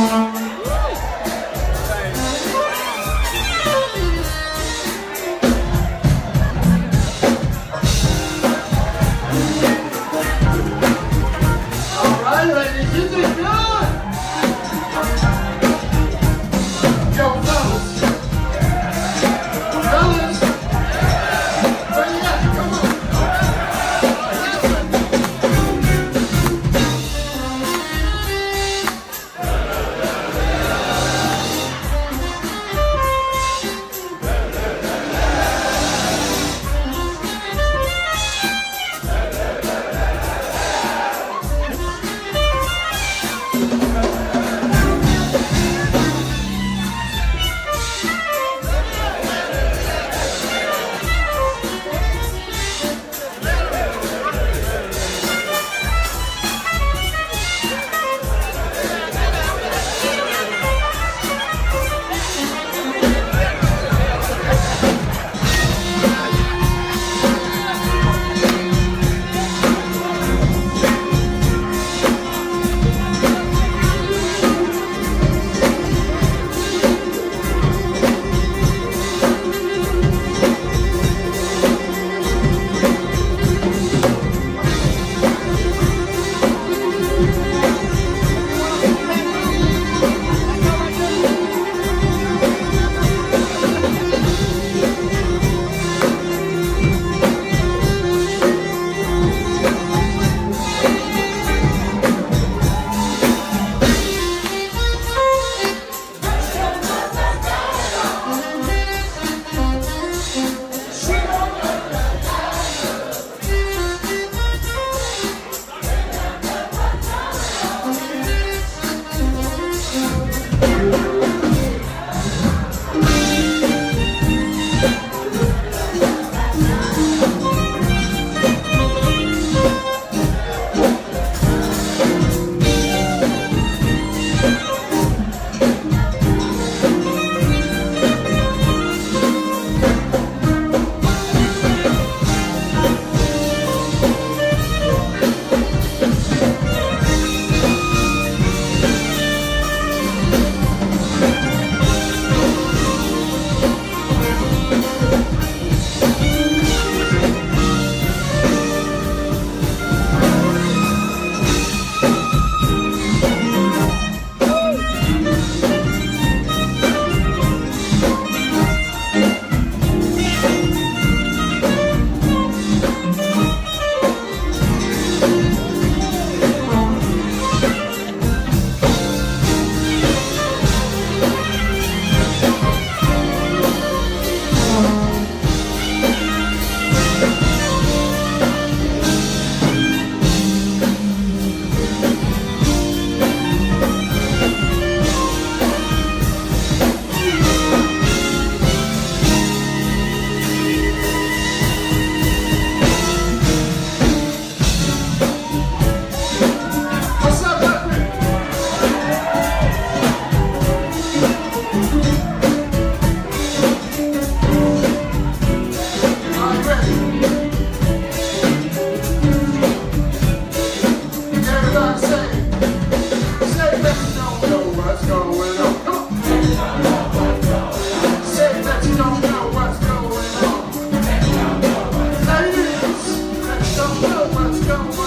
All know